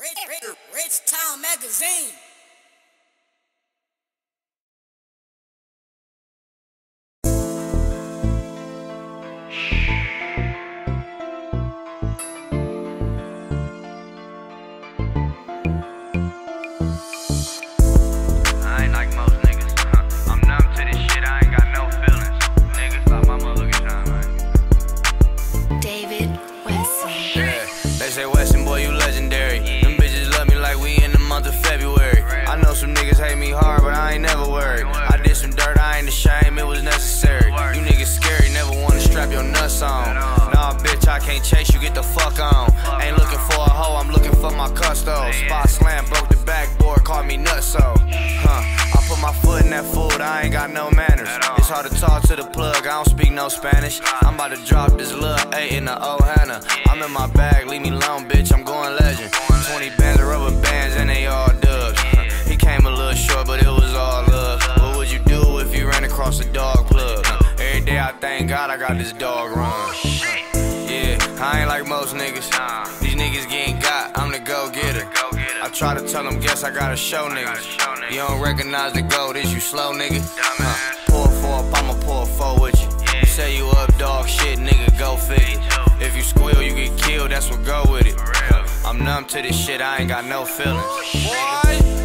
Rich, Rich, Rich Town Magazine. I on. Nah, bitch, I can't chase you, get the fuck on. Ain't looking for a hoe, I'm looking for my custo. Spot slam, broke the backboard, called me nutso. Huh, I put my foot in that food, I ain't got no manners. It's hard to talk to the plug, I don't speak no Spanish. I'm about to drop this little eight in the old Hannah. I'm in my bag, leave me alone, bitch, I'm going legend. 20 bands of rubber bands and they all I thank God I got this dog run. Yeah, I ain't like most niggas. These niggas getting got, I'm the go getter. I try to tell them, guess I gotta show niggas. You don't recognize the gold, is you slow nigga? Huh. Pour four up, I'ma pour four with you. You say you up dog shit, nigga, go figure. If you squeal, you get killed, that's what go with it. I'm numb to this shit, I ain't got no feelings. Boy,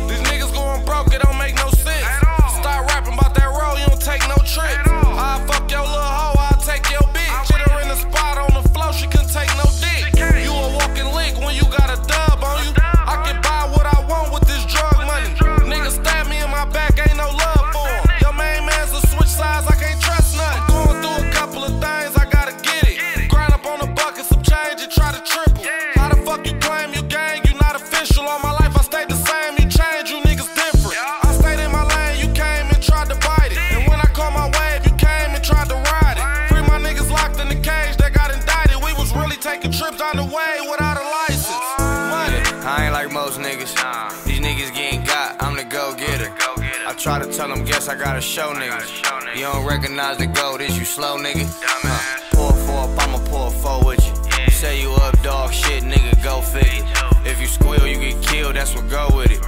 taking trips on the way without a license. Money. I ain't like most niggas. These niggas getting got, I'm the go getter. I try to tell them, guess I gotta show niggas. You don't recognize the gold, is you slow nigga? Huh. Pour four up, I'ma pour four with you. You say you up dog shit, nigga, go figure. If you squeal, you get killed, that's what go with it.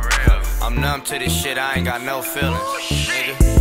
I'm numb to this shit, I ain't got no feelings. Oh, nigga.